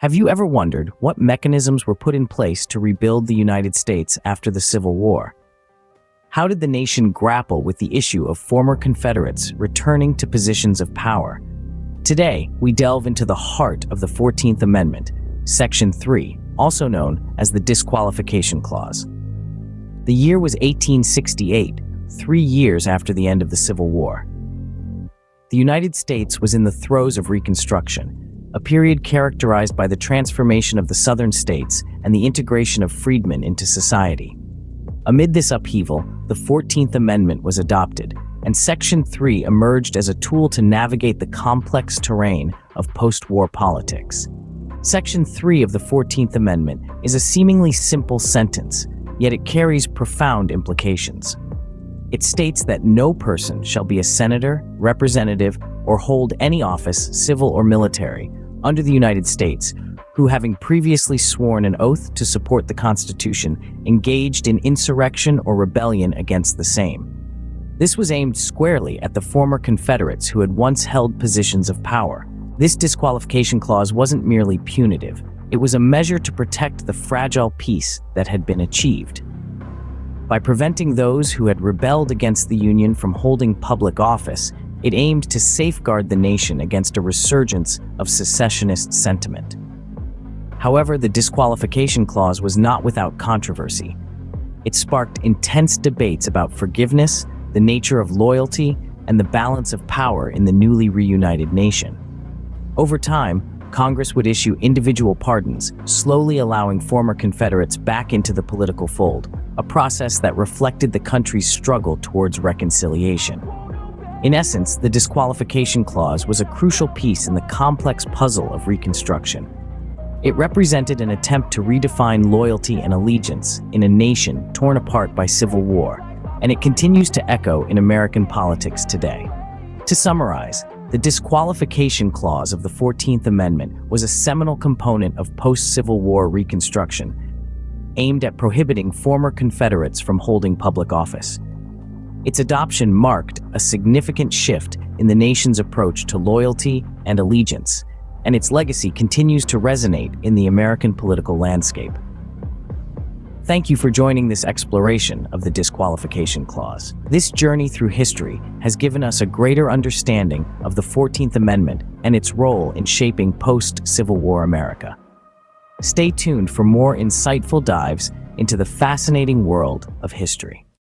Have you ever wondered what mechanisms were put in place to rebuild the United States after the Civil War? How did the nation grapple with the issue of former Confederates returning to positions of power? Today, we delve into the heart of the 14th Amendment, Section 3, also known as the Disqualification Clause. The year was 1868, three years after the end of the Civil War. The United States was in the throes of Reconstruction, a period characterized by the transformation of the southern states and the integration of freedmen into society. Amid this upheaval, the 14th Amendment was adopted, and Section 3 emerged as a tool to navigate the complex terrain of post-war politics. Section 3 of the 14th Amendment is a seemingly simple sentence, yet it carries profound implications. It states that no person shall be a senator, representative, or hold any office, civil or military, under the United States who, having previously sworn an oath to support the Constitution, engaged in insurrection or rebellion against the same. This was aimed squarely at the former Confederates who had once held positions of power. This disqualification clause wasn't merely punitive, it was a measure to protect the fragile peace that had been achieved. By preventing those who had rebelled against the Union from holding public office, it aimed to safeguard the nation against a resurgence of secessionist sentiment. However, the disqualification clause was not without controversy. It sparked intense debates about forgiveness, the nature of loyalty, and the balance of power in the newly reunited nation. Over time, Congress would issue individual pardons, slowly allowing former Confederates back into the political fold, a process that reflected the country's struggle towards reconciliation. In essence, the disqualification clause was a crucial piece in the complex puzzle of Reconstruction. It represented an attempt to redefine loyalty and allegiance in a nation torn apart by civil war, and it continues to echo in American politics today. To summarize, the disqualification clause of the 14th Amendment was a seminal component of post-Civil War Reconstruction, aimed at prohibiting former Confederates from holding public office. Its adoption marked a significant shift in the nation's approach to loyalty and allegiance, and its legacy continues to resonate in the American political landscape. Thank you for joining this exploration of the Disqualification Clause. This journey through history has given us a greater understanding of the 14th Amendment and its role in shaping post-Civil War America. Stay tuned for more insightful dives into the fascinating world of history.